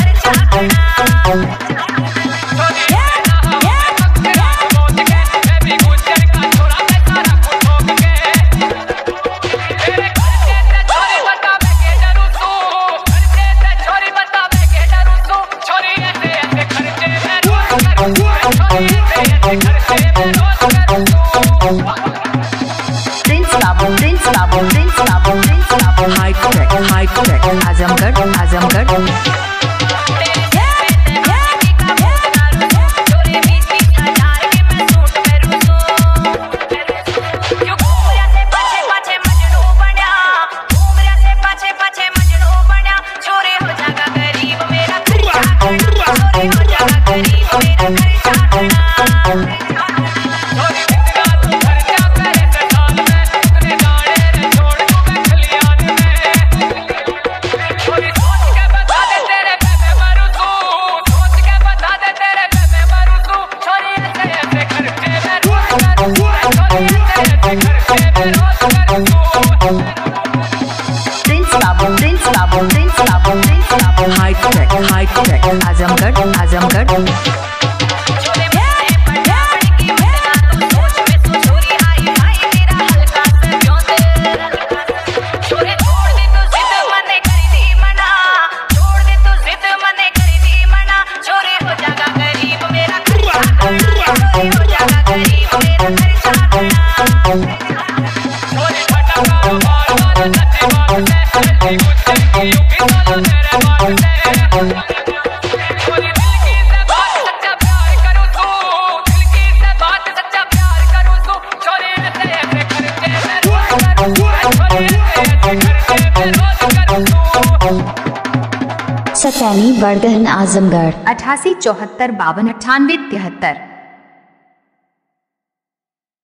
it. सतैनी बड़गहन Azamgarh. अठासी चौहत्तर बावन अट्ठानवे तिहत्तर।